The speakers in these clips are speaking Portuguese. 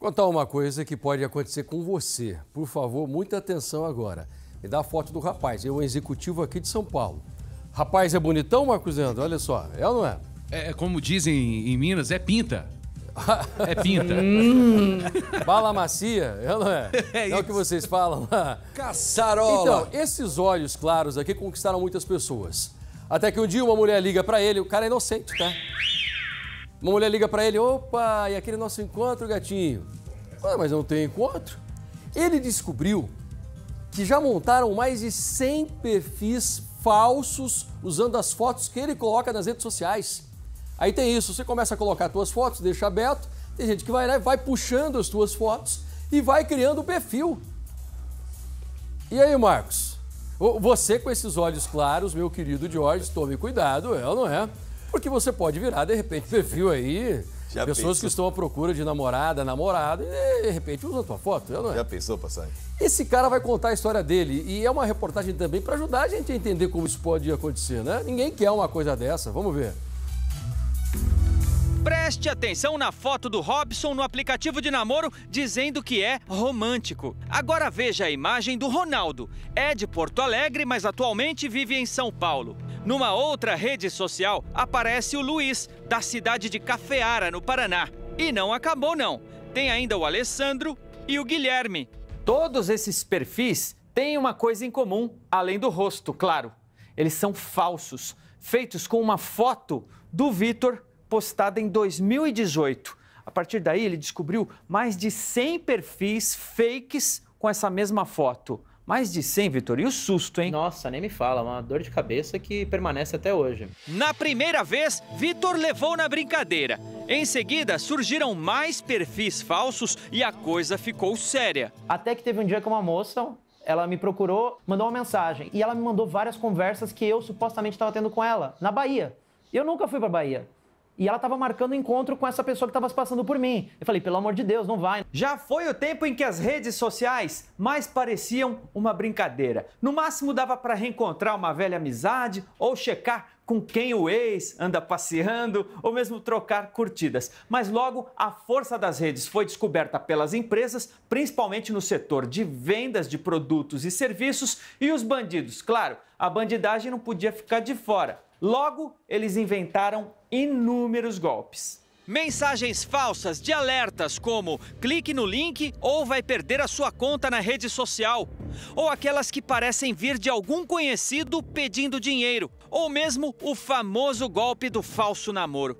Contar uma coisa que pode acontecer com você. Por favor, muita atenção agora. Me dá a foto do rapaz. É um executivo aqui de São Paulo. Rapaz é bonitão, Marcos Leandro? Olha só. É ou não é? É, como dizem em Minas, é pinta. É pinta. Bala macia, é ou não é? É, é o que vocês falam lá. Caçarola. Então, esses olhos claros aqui conquistaram muitas pessoas. Até que um dia uma mulher liga para ele, o cara é inocente, tá? Uma mulher liga para ele, opa, e aquele nosso encontro, gatinho? Ah, mas não tem encontro. Ele descobriu que já montaram mais de 100 perfis falsos usando as fotos que ele coloca nas redes sociais. Aí tem isso, você começa a colocar as tuas fotos, deixa aberto, tem gente que vai lá e vai puxando as tuas fotos e vai criando o perfil. E aí, Marcos? Você com esses olhos claros, meu querido Jorge, tome cuidado, é ou não é? Porque você pode virar, de repente, perfil aí. Já pessoas pensou? que estão à procura de namorada, namorado, e de repente usam a tua foto, não é? Já pensou, passagem? Esse cara vai contar a história dele e é uma reportagem também para ajudar a gente a entender como isso pode acontecer, né? Ninguém quer uma coisa dessa, vamos ver. Preste atenção na foto do Robson no aplicativo de namoro dizendo que é romântico. Agora veja a imagem do Ronaldo. É de Porto Alegre, mas atualmente vive em São Paulo. Numa outra rede social aparece o Luiz, da cidade de Cafeara, no Paraná. E não acabou não. Tem ainda o Alessandro e o Guilherme. Todos esses perfis têm uma coisa em comum, além do rosto, claro. Eles são falsos, feitos com uma foto do Vitor postada em 2018. A partir daí, ele descobriu mais de 100 perfis fakes com essa mesma foto. Mais de 100, Vitor. E o susto, hein? Nossa, nem me fala. Uma dor de cabeça que permanece até hoje. Na primeira vez, Vitor levou na brincadeira. Em seguida, surgiram mais perfis falsos e a coisa ficou séria. Até que teve um dia que uma moça ela me procurou, mandou uma mensagem e ela me mandou várias conversas que eu supostamente estava tendo com ela na Bahia. Eu nunca fui para Bahia e ela estava marcando encontro com essa pessoa que estava se passando por mim. Eu falei, pelo amor de Deus, não vai. Já foi o tempo em que as redes sociais mais pareciam uma brincadeira. No máximo dava para reencontrar uma velha amizade ou checar com quem o ex anda passeando ou mesmo trocar curtidas. Mas logo a força das redes foi descoberta pelas empresas, principalmente no setor de vendas de produtos e serviços, e os bandidos, claro, a bandidagem não podia ficar de fora. Logo, eles inventaram inúmeros golpes. Mensagens falsas de alertas como clique no link ou vai perder a sua conta na rede social. Ou aquelas que parecem vir de algum conhecido pedindo dinheiro. Ou mesmo o famoso golpe do falso namoro.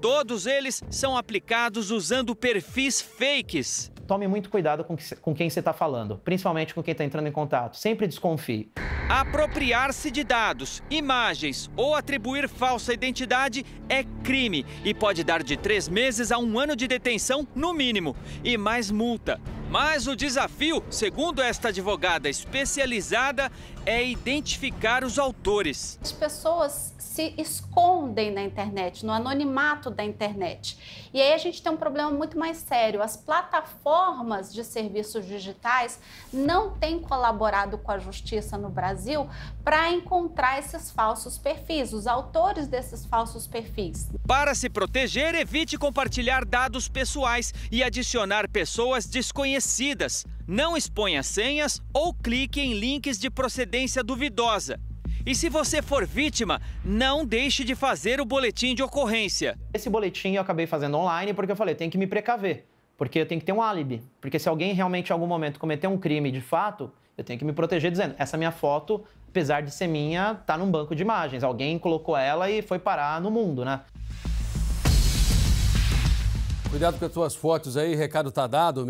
Todos eles são aplicados usando perfis fakes tome muito cuidado com, que, com quem você está falando, principalmente com quem está entrando em contato. Sempre desconfie. Apropriar-se de dados, imagens ou atribuir falsa identidade é crime e pode dar de três meses a um ano de detenção, no mínimo, e mais multa. Mas o desafio, segundo esta advogada especializada, é identificar os autores. As pessoas se escondem na internet, no anonimato da internet. E aí a gente tem um problema muito mais sério. As plataformas de serviços digitais não têm colaborado com a justiça no Brasil para encontrar esses falsos perfis, os autores desses falsos perfis. Para se proteger, evite compartilhar dados pessoais e adicionar pessoas desconhecidas. Não exponha senhas ou clique em links de procedência duvidosa. E se você for vítima, não deixe de fazer o boletim de ocorrência. Esse boletim eu acabei fazendo online porque eu falei, tem que me precaver, porque eu tenho que ter um álibi. Porque se alguém realmente em algum momento cometer um crime de fato, eu tenho que me proteger dizendo, essa minha foto, apesar de ser minha, tá num banco de imagens. Alguém colocou ela e foi parar no mundo, né? Cuidado com as tuas fotos aí, recado tá dado.